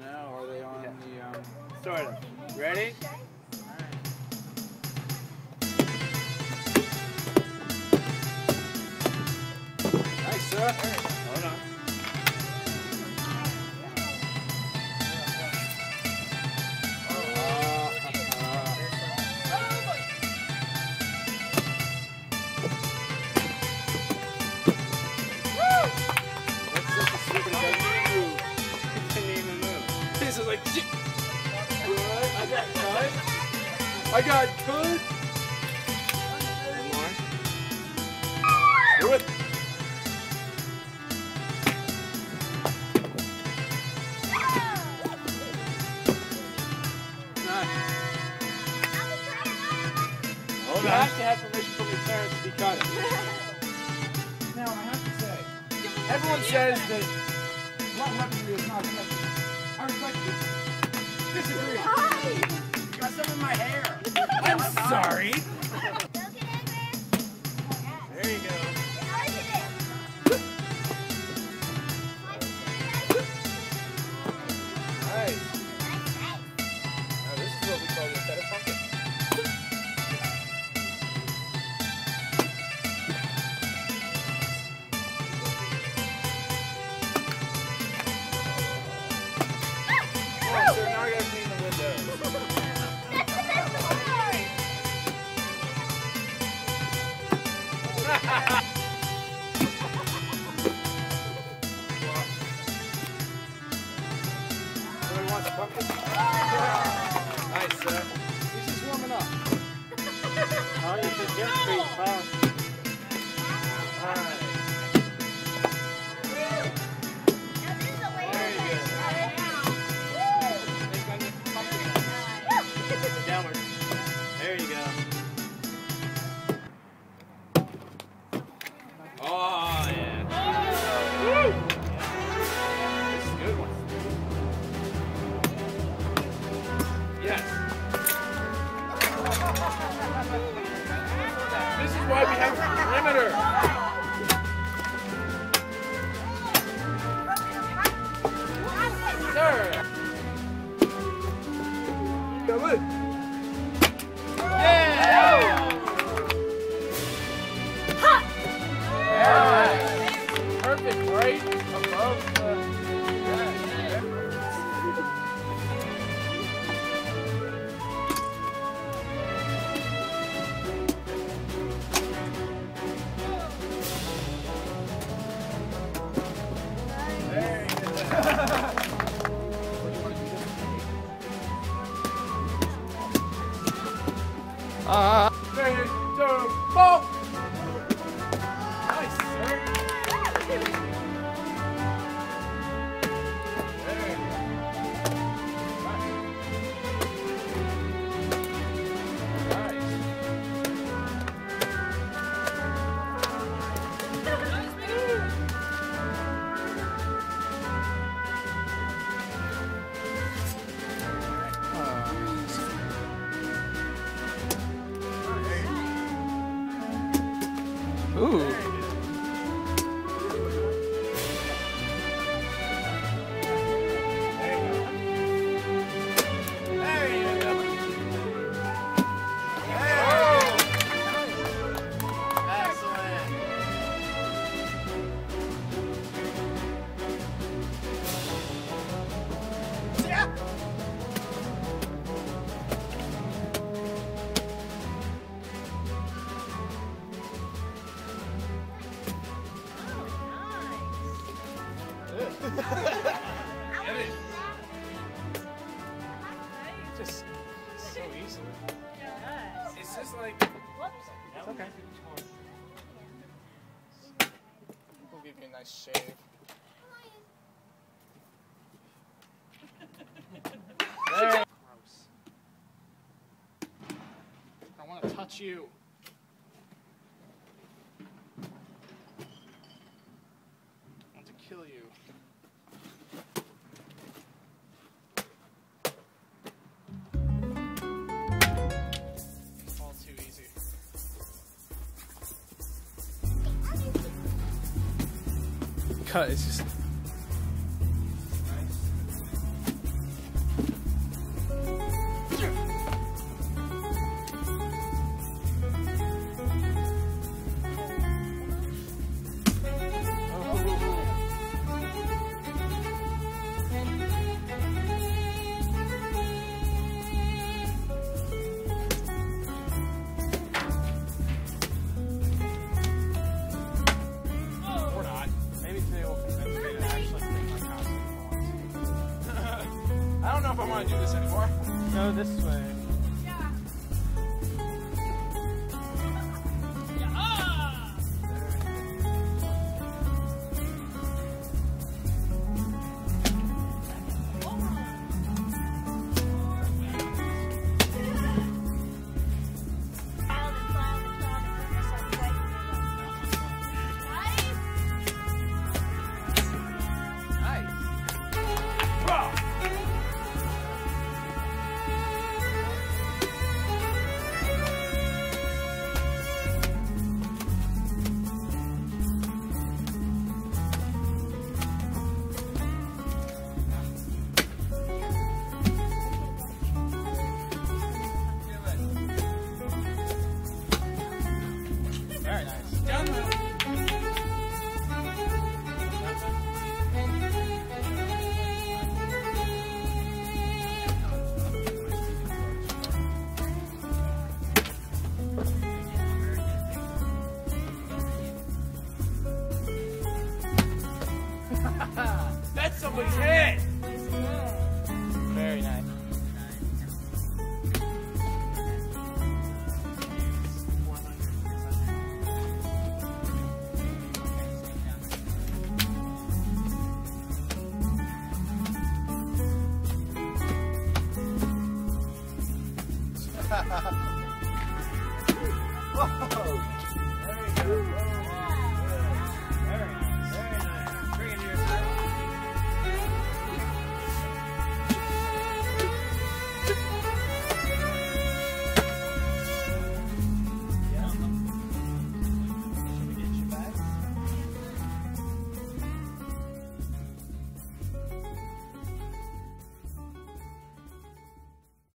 now? Are they on Yeah. the? Um... Sort of. Ready? I got cut. One more. Do it. Nice. Hold You have to have permission from your parents to be cutting. now, I have to say, everyone says that blunt weaponry is not effective. I respect this. Disagree. Some in my hair. I'm sorry. Nice, sir. He's just warming up. Oh, 嗯。Just so easily. It's just like. It's okay. We'll give you a nice shave. Gross. I want to touch you. Cut. It's just. To do this anymore. Go this way. That's somebody's head. Very nice. Whoa.